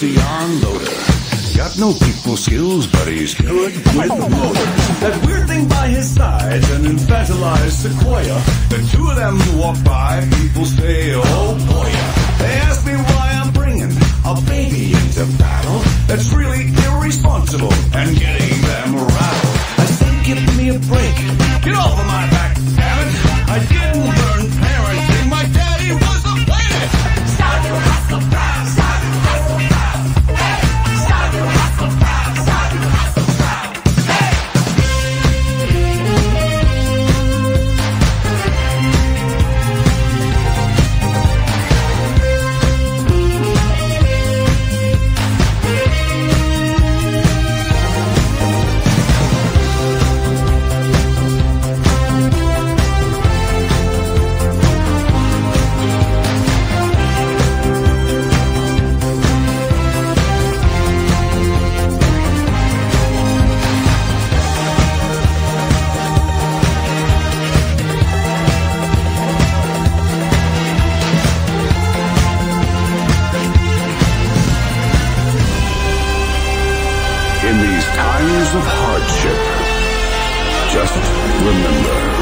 with a Procyon lotor. Got no people skills, but he's good with motor. That weird thing by his side, an infantilized sequoia. The two of them walk by, people say, oh boy. They ask me why I'm bringing a baby into battle. That's really irresponsible and getting them rattled. I say, give me a break. Get off of my back, damn it. I didn't Of hardship, just remember